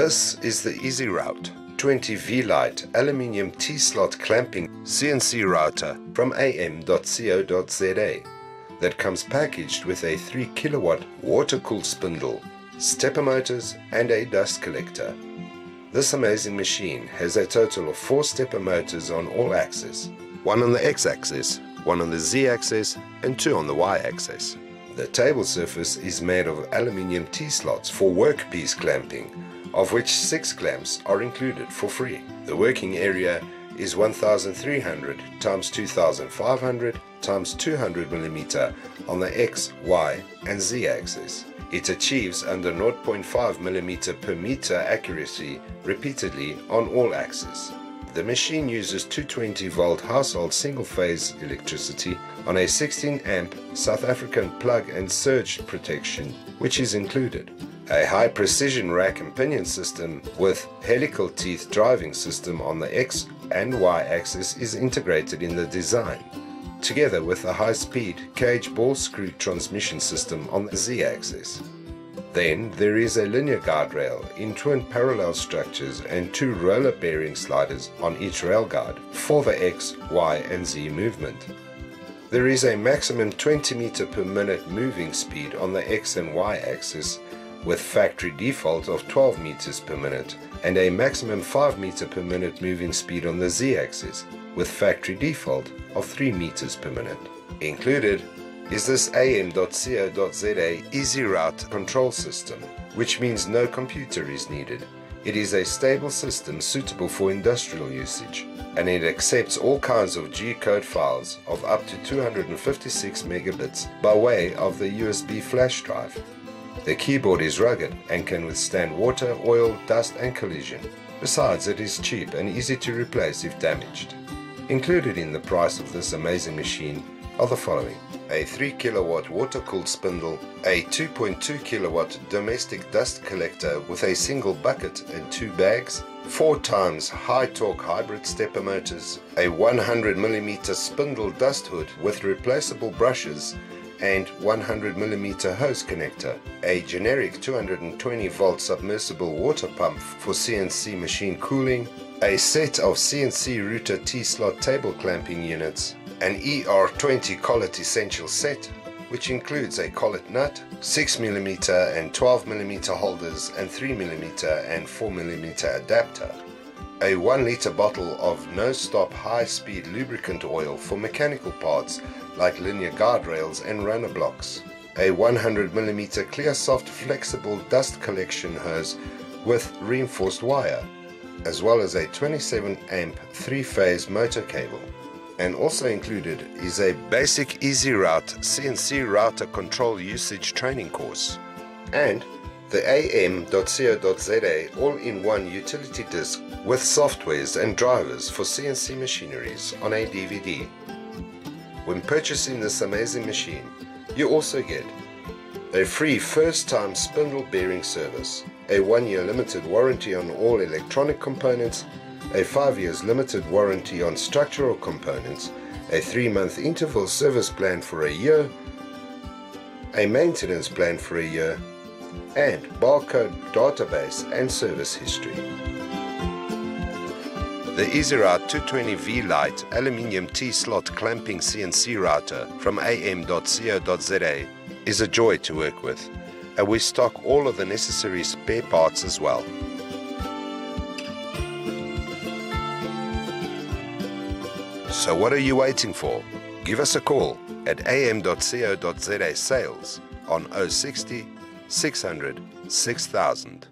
This is the EasyRoute 20 V-Lite aluminium T-slot clamping CNC router from am.co.za that comes packaged with a 3 kilowatt water-cooled spindle, stepper motors and a dust collector. This amazing machine has a total of 4 stepper motors on all axes, one on the x-axis, one on the z-axis and two on the y-axis. The table surface is made of aluminium T-slots for workpiece clamping of which six clamps are included for free. The working area is 1300 times 2500 times 200 mm on the X, Y and Z axis. It achieves under 0.5 mm per meter accuracy repeatedly on all axes. The machine uses 220 volt household single phase electricity on a 16 amp South African plug and surge protection which is included a high precision rack and pinion system with helical teeth driving system on the X and Y axis is integrated in the design, together with a high speed cage ball screw transmission system on the Z axis. Then there is a linear guardrail in twin parallel structures and two roller bearing sliders on each rail guard for the X, Y and Z movement. There is a maximum 20 meter per minute moving speed on the X and Y axis with factory default of 12 meters per minute and a maximum 5 meter per minute moving speed on the z-axis with factory default of 3 meters per minute. Included is this am.co.za EasyRoute control system, which means no computer is needed. It is a stable system suitable for industrial usage, and it accepts all kinds of G-code files of up to 256 megabits by way of the USB flash drive. The keyboard is rugged and can withstand water, oil, dust and collision. Besides, it is cheap and easy to replace if damaged. Included in the price of this amazing machine are the following. A 3 kilowatt water-cooled spindle, a 2.2 kilowatt domestic dust collector with a single bucket and two bags, 4 times high torque hybrid stepper motors, a 100 mm spindle dust hood with replaceable brushes and 100mm hose connector, a generic 220 volt submersible water pump for CNC machine cooling, a set of CNC router T-slot table clamping units, an ER20 collet essential set, which includes a collet nut, 6mm and 12mm holders and 3mm and 4mm adapter, a 1 litre bottle of no-stop high-speed lubricant oil for mechanical parts like linear guardrails and runner blocks. A 100mm clear soft flexible dust collection hose with reinforced wire, as well as a 27 amp 3-phase motor cable. And also included is a basic EasyRoute CNC router control usage training course. And the am.co.za all-in-one utility disc with softwares and drivers for CNC machineries on a DVD. When purchasing this amazing machine, you also get a free first-time spindle bearing service, a one-year limited warranty on all electronic components, a five years limited warranty on structural components, a three-month interval service plan for a year, a maintenance plan for a year, and barcode database and service history. The EasyRoute 220V Lite aluminium T-slot clamping CNC router from am.co.za is a joy to work with, and we stock all of the necessary spare parts as well. So what are you waiting for? Give us a call at am.co.za sales on 060 600 6000.